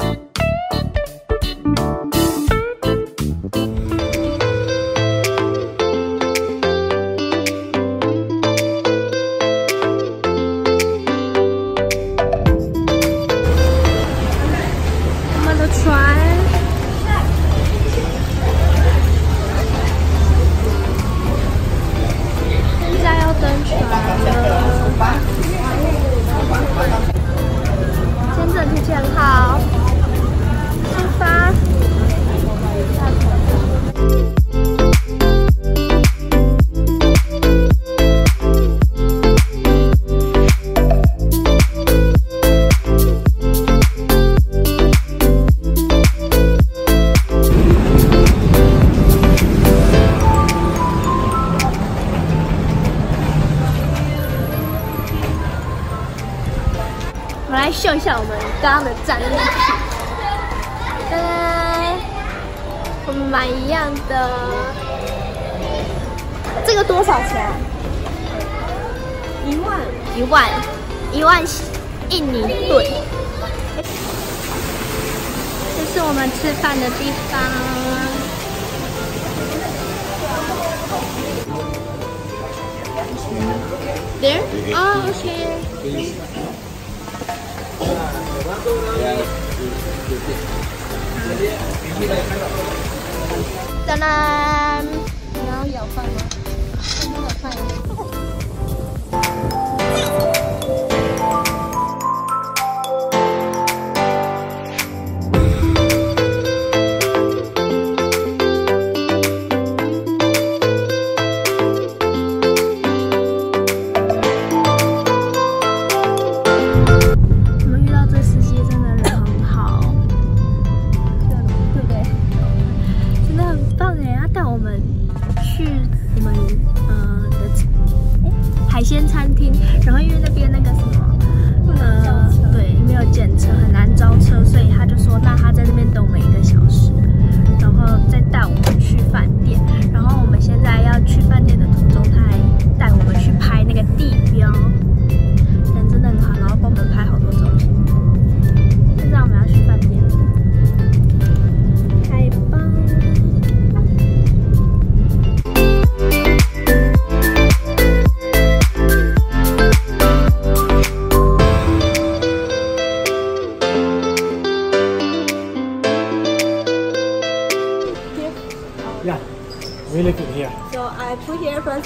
我刚刚的战利品。当然，我们买一样的，这个多少钱？一万。一万，一万印尼盾。这是我们吃饭的地方。There? Oh, okay. 当然，你要舀饭吗？真的饭。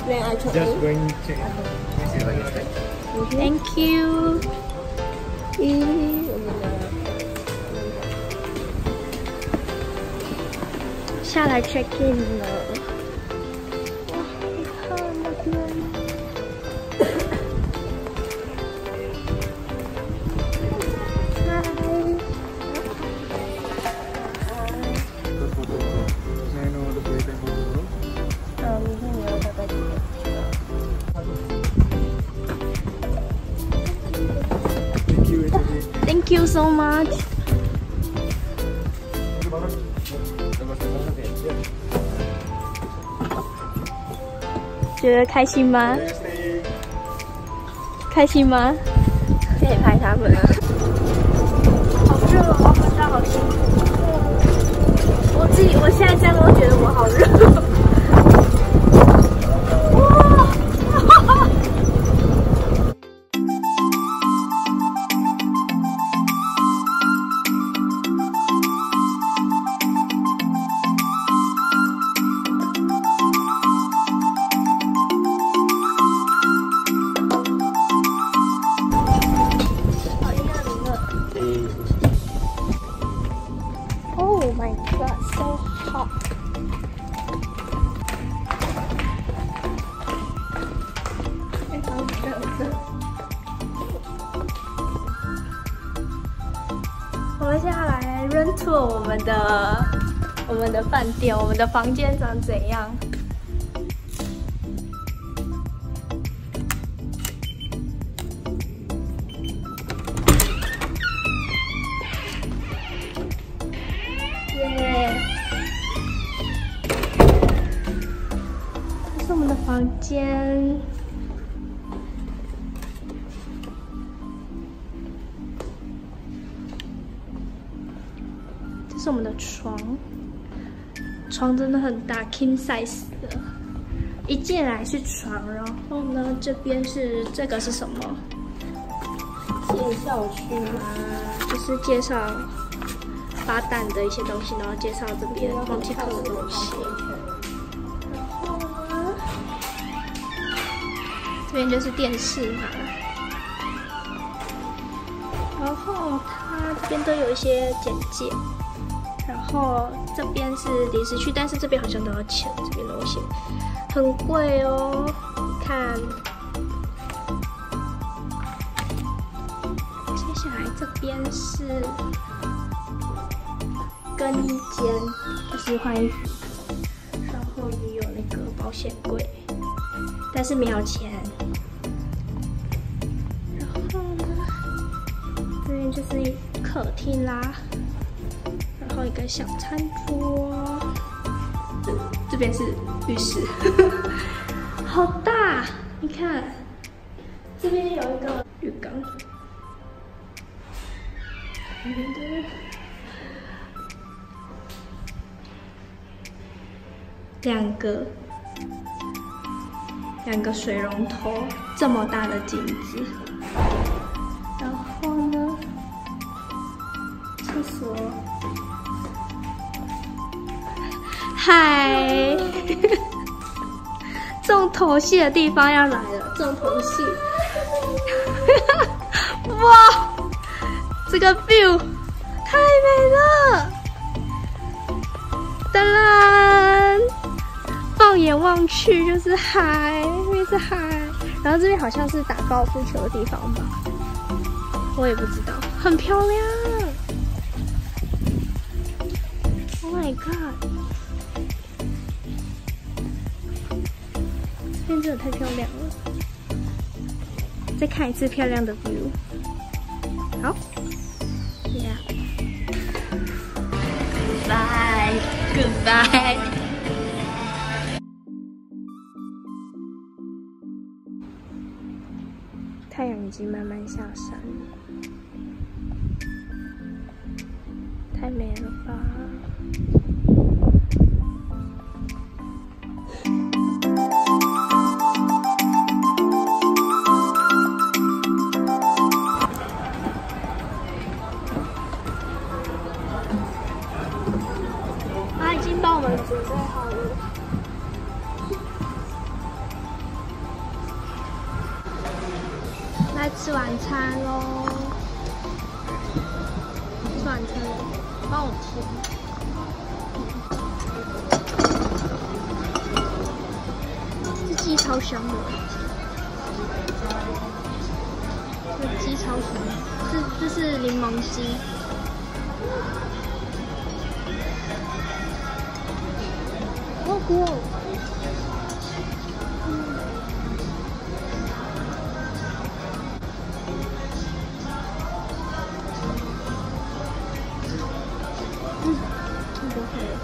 Here first, then I check Just in. going to see like this. Thank you。咦，我们的下来 check in 了。觉得开心吗？开心吗？可以拍他们了。好热哦，好热好辛苦。我自己，我现在这样都觉得我好热。My god, so hot. 我们现在来 run tour 我们的我们的饭店，我们的房间长怎样？这是我们的床，床真的很大，king size 的。一进来是床，然后呢，这边是这个是什么？介绍区啊，就是介绍发蛋的一些东西，然后介绍这边 Monte Carlo 的东西。边就是电视嘛。然后它这边都有一些简介。然后这边是零食区，但是这边好像都要钱，这边东西很贵哦。看。接下来这边是更衣间，就是换衣服，然后也有那个保险柜，但是没有钱。就是客厅啦，然后一个小餐桌，这边是浴室，好大，你看，这边有一个浴缸。两个，两个水龙头，这么大的镜子，嗨，重头戏的地方要来了，重头戏，哇！这个 view 太美了，当然，放眼望去就是海，因为是海。然后这边好像是打高尔夫球的地方吧，我也不知道，很漂亮。Oh my god，这边真的太漂亮了。再看一次漂亮的 view，好。，Yeah。Goodbye，Goodbye。太阳已经慢慢下山了，太美了吧！来吃晚餐喽！吃晚餐，帮我贴。这鸡超香的，这鸡超香，这这是柠檬鸡。锅，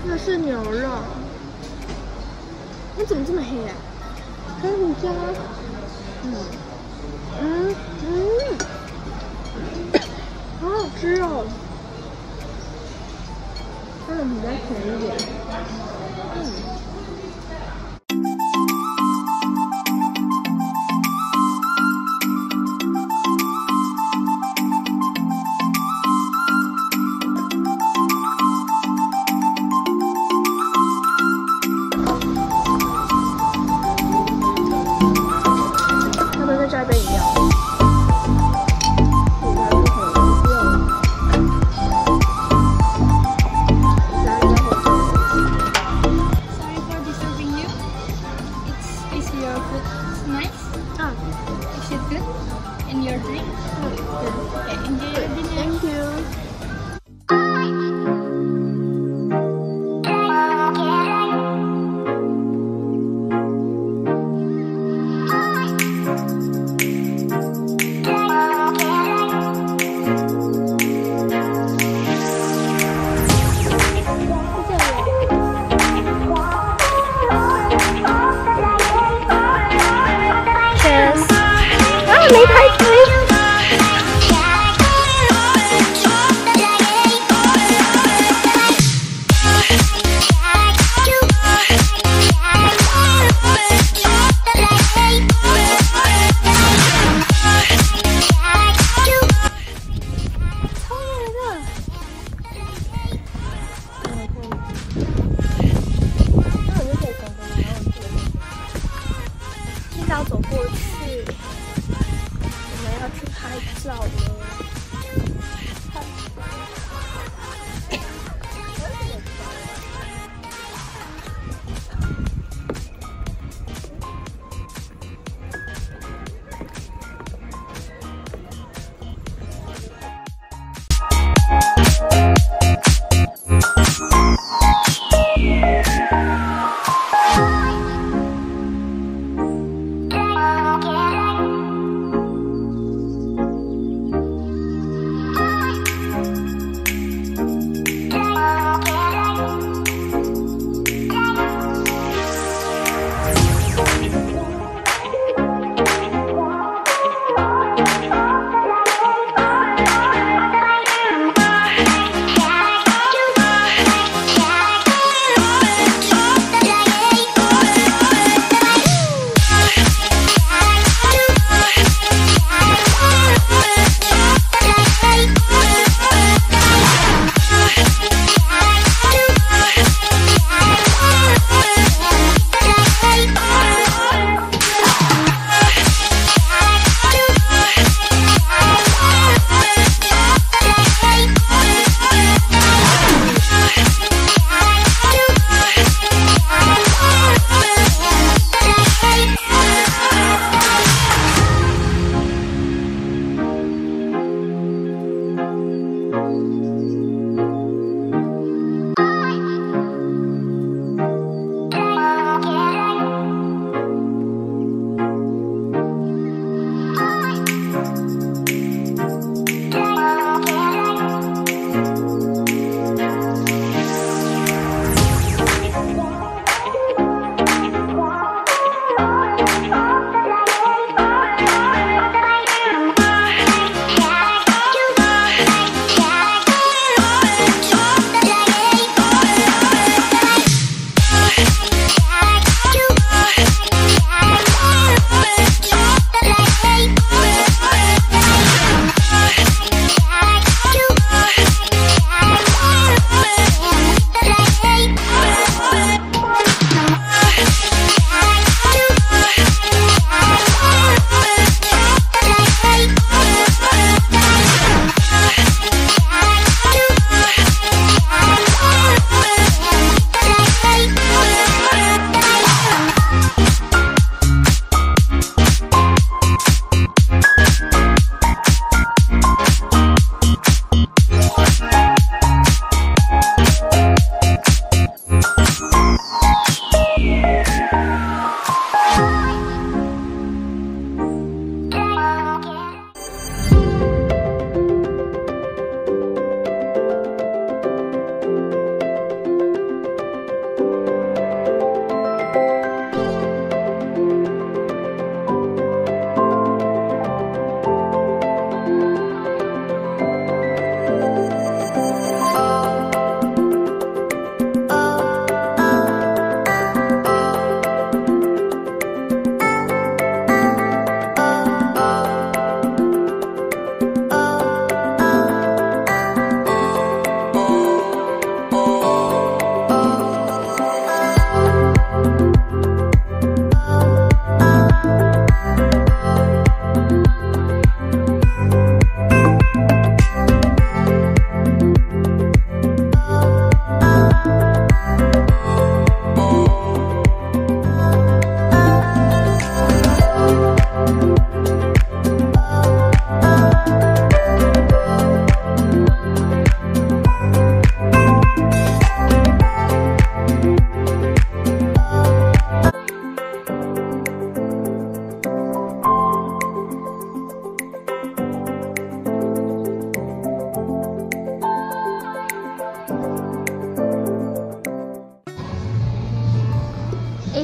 那是牛肉，你怎么这么黑啊？黑胡椒，嗯，嗯嗯，好好吃哦，它的比较甜一点，嗯。要走过去，我们要去拍照了。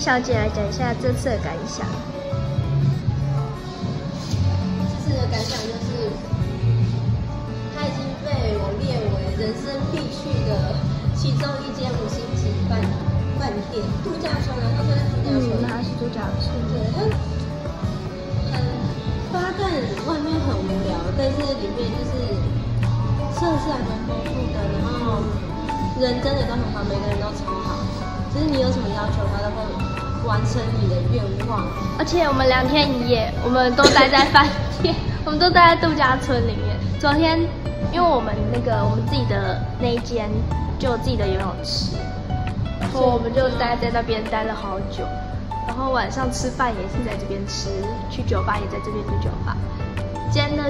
梅小姐来讲一下这次的感想。这次的感想就是，它已经被我列为人生必去的其中一间五星级饭饭店度假村啊，它就在度假村。嗯，它是度假村。对，它很巴旦外面很无聊，但是里面就是设施还蛮丰富的，然后人真的都很好，每个人都超好，就是你有什么要求，他都会完成你的愿望。而且我们两天一夜，我们都待在饭店，我们都待在度假村里面。昨天，因为我们那个我们自己的那一间就有自己的游泳池，然后我们就待在那边待了好久。然后晚上吃饭也是在这边吃，去酒吧也在这边去酒吧。今天的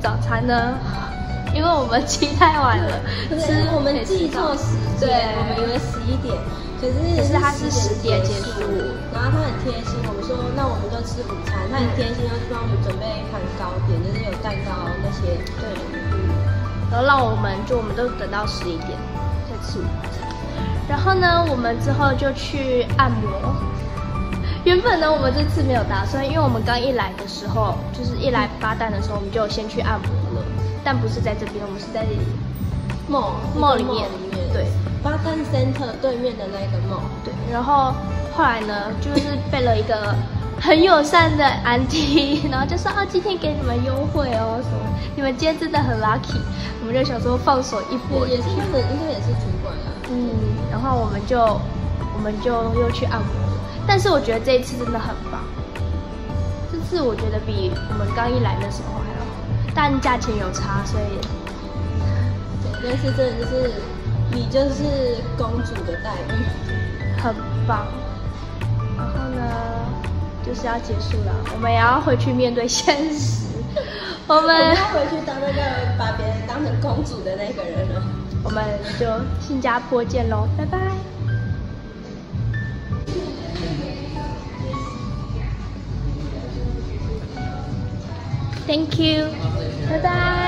早餐呢，因为我们起太晚了，吃我们记错时间，对我们以为十一点，可是可是它是10点结束然后他很贴心，我们说那我们就吃午餐，他很贴心，又帮我们准备一盘糕点，就是有蛋糕那些。对，然后让我们就我们都等到十一点再吃午餐。然后呢，我们之后就去按摩。原本呢，我们这次没有打算，因为我们刚一来的时候，就是一来巴旦的时候，我们就先去按摩了，但不是在这边，我们是在 mall mall 里面，对，center 对面的那个 mall，对。然后后来呢，就是被了一个很友善的安迪，然后就说啊，今天给你们优惠哦，什么，你们今天真的很 lucky。我们就想说放手一搏，也是他们应该也是主管啊。嗯，然后我们就我们就又去按摩了，但是我觉得这一次真的很棒，这次我觉得比我们刚一来的时候还要好，但价钱有差，所以对，但是真的就是你就是公主的待遇。很棒。然后呢，就是要结束了，我们也要回去面对现实，我们要回去当那个把别人当成公主的那个人了。我们就新加坡见喽，拜拜。Thank you，拜拜。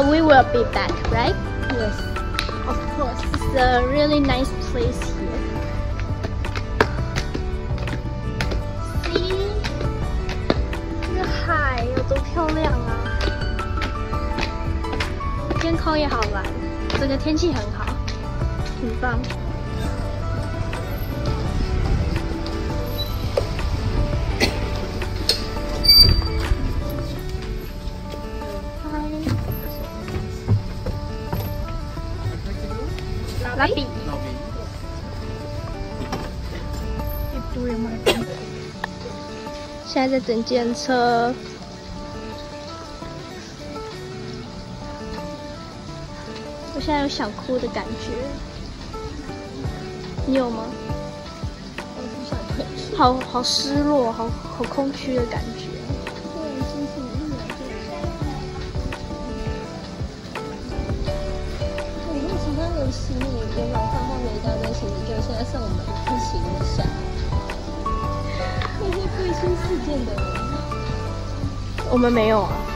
But we will be back, right? Yes. Of course. It's a really nice place here. See? 这海有多漂亮啊！天空也好蓝，整个天气很好，很棒。现在在等检车。我现在有想哭的感觉，你有吗？我不想回去。好好失落，好好空虚的感觉。对，心情一来就我们其他人行李原本放后面一大堆行李，就现在剩我们一批行李箱。那些贵新事件的人，我们没有啊。